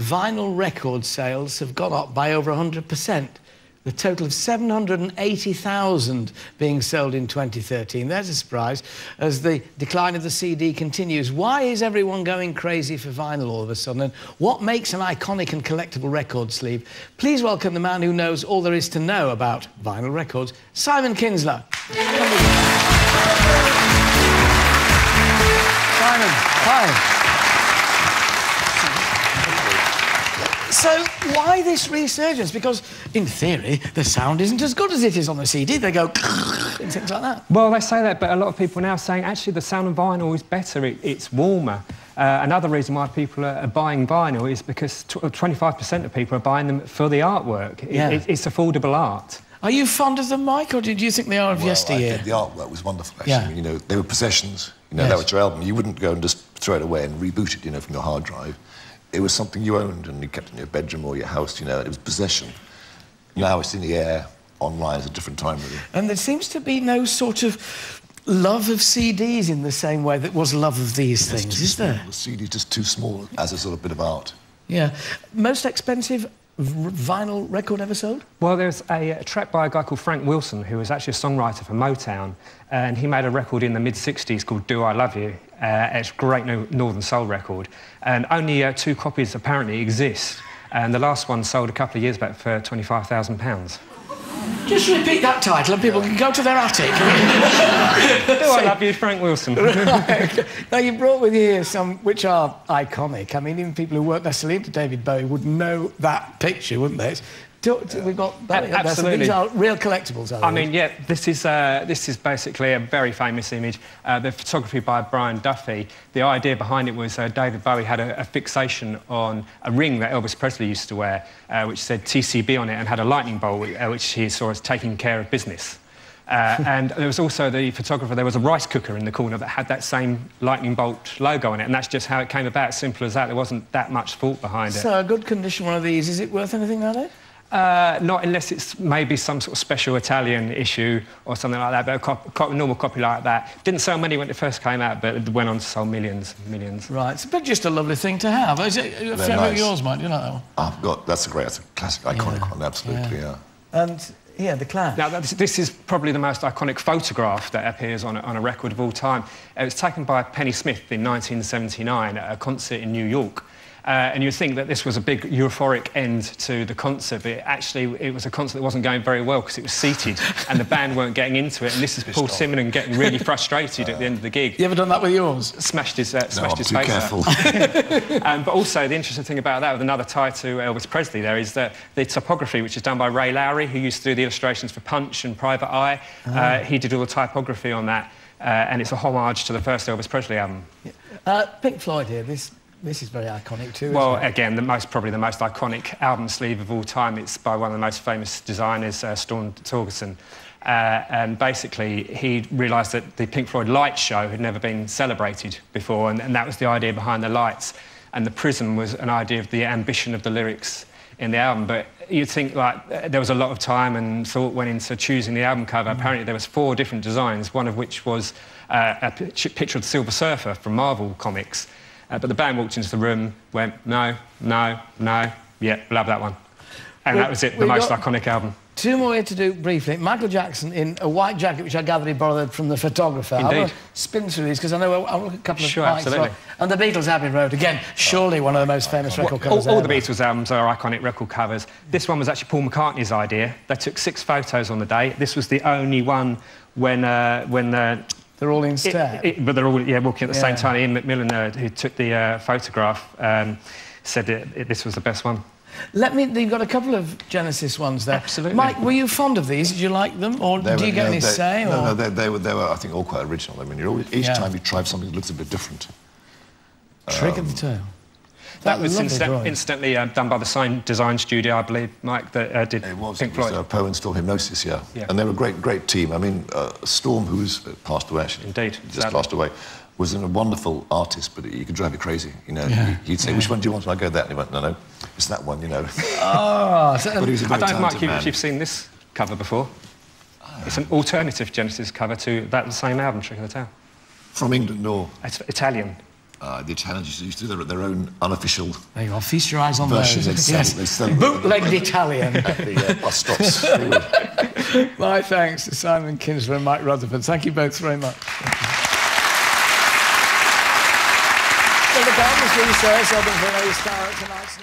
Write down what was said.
vinyl record sales have gone up by over 100%. The total of 780,000 being sold in 2013. There's a surprise as the decline of the CD continues. Why is everyone going crazy for vinyl all of a sudden? And what makes an iconic and collectible record sleeve? Please welcome the man who knows all there is to know about vinyl records, Simon Kinsler. Simon, hi. So why this resurgence? Because in theory, the sound isn't as good as it is on the CD. They go and things like that. Well, they say that, but a lot of people now are saying actually the sound of vinyl is better. It, it's warmer. Uh, another reason why people are, are buying vinyl is because 25% of people are buying them for the artwork. It, Yeah. it, it's affordable art. Are you fond of them, Mike, or did you think they are of Well, yesteryear? I think the artwork was wonderful, actually. Yeah. You know, they were possessions. You know, Yes. that was your album. You wouldn't go and just throw it away and reboot it, you know, from your hard drive. It was something you owned and you kept in your bedroom or your house, you know, it was possession. Now it's in the air, online, it's a different time, really. And there seems to be no sort of love of CDs in the same way that was love of these It's things, is there? The CD's just too small as a sort of bit of art. Yeah. Most expensive vinyl record ever sold? Well, there's a, a track by a guy called Frank Wilson, who was actually a songwriter for Motown, and he made a record in the mid 60s called Do I Love You. Uh, it's a great no- Northern Soul record, and only uh, two copies apparently exist. And the last one sold a couple of years back for £25,000. Just repeat that title and people can go to their attic. Do I Love You, Frank Wilson? Right. now, you brought with you here some which are iconic. I mean, even people who weren't necessarily into David Bowie would know that picture, wouldn't they? It's, do, do- we've got that. Absolutely. These are real collectibles, are I mean, yeah, this is, uh, this is basically a very famous image. Uh, the photography by Brian Duffy. The idea behind it was uh, David Bowie had a, a fixation on a ring that Elvis Presley used to wear, uh, which said TCB on it and had a lightning bolt, uh, which he saw as taking care of business. Uh, and there was also the photographer, there was a rice cooker in the corner that had that same lightning bolt logo on it, and that's just how it came about, simple as that. There wasn't that much thought behind it. So, a good condition one of these, is it worth anything nowadays? Uh, not unless it's maybe some sort of special Italian issue or something like that, but a cop, cop, normal copy like that. Didn't sell many when it first came out, but it went on to sell millions, millions. Right, it's but just a lovely thing to have. Is it a favourite of nice. yours, Mike? Do you like that one? I've got, that's a great, that's a classic, iconic one, absolutely, yeah. And yeah, the Clash. Now, this, this is probably the most iconic photograph that appears on a, on a record of all time. It was taken by Pennie Smith in 1979 at a concert in New York. Uh, and you'd think that this was a big euphoric end to the concert, but it actually it was a concert that wasn't going very well because it was seated and the band weren't getting into it. And this is Paul Simonon getting really frustrated at the end of the gig. You ever done that with yours? Smashed his, uh, No, smashed I'm his too face out. careful. Um, but also, the interesting thing about that, with another tie to Elvis Presley, there is that the topography, which is done by Ray Lowry, who used to do the illustrations for Punch and Private Eye, uh, he did all the typography on that, uh, and it's a homage to the first Elvis Presley album. Uh, Pink Floyd here. This this is very iconic too. Well, again, the most probably the most iconic album sleeve of all time. It's by one of the most famous designers, uh, Storm Thorgerson. Uh, and basically, he realised that the Pink Floyd light show had never been celebrated before, and, and that was the idea behind the lights. And the prism was an idea of the ambition of the lyrics in the album. But you'd think like uh, there was a lot of time and thought went into choosing the album cover. Apparently, there was four different designs. One of which was uh, a picture of the Silver Surfer from Marvel Comics. Uh, but the band walked into the room, went, no, no, no, yeah, we'll that one. And Well, that was it, the most iconic album. Two more here to do briefly. Michael Jackson in a white jacket, which I gather he borrowed from the photographer. Indeed. to spin through these because I know I'll look at a couple of Sure, absolutely. And the Beatles Abbey Road again, surely one of the most famous record All, covers all ever. the Beatles albums are iconic record covers. This one was actually Paul McCartney's idea. They took six photos on the day. This was the only one when, uh, when uh, They're all in it- step. it- but they're all yeah, walking at the same time. Iain Macmillan, uh, who took the uh, photograph, um, said it, it, this was the best one. Let me. You've got a couple of Genesis ones there. Absolutely. Mike, were you fond of these? Did you like them, or They do were- you get no, any they, say? No, or? no, they, they, were, they were, I think, all quite original. I mean, you're always, each Yeah. time you try something that looks a bit different. Trick of the tail. That was lovely instant, instantly uh, done by the sign design studio, I believe, Mike, that uh, did It was, Pink it was Floyd. uh, Po and Still Hipgnosis, yeah. Yeah. And they were a great, great team. I mean, uh, Storm, who's uh, passed away, actually. Indeed, Just sadly. passed away. Was a wonderful artist, but he could drive you crazy. You know, Yeah, He- he'd say, "Which one do you want?" And I go that, and he went, "No, no, it's that one." You know. Oh, so- but he was a I very don't know, Mike, you, you've seen this cover before. It's an alternative Genesis cover to that same album, Trick of the Tail. From England, or It's Italian. Uh, the Italians used to do their, their own unofficial There you are. Feast your eyes on versions. those. They sell, they sell Bootlegged Italian. at the uh, bus stops. My thanks to Simon Kinsler and Mike Rutherford. Thank you both very much. Well, the Sayers, Robin Villiers, star at tonight's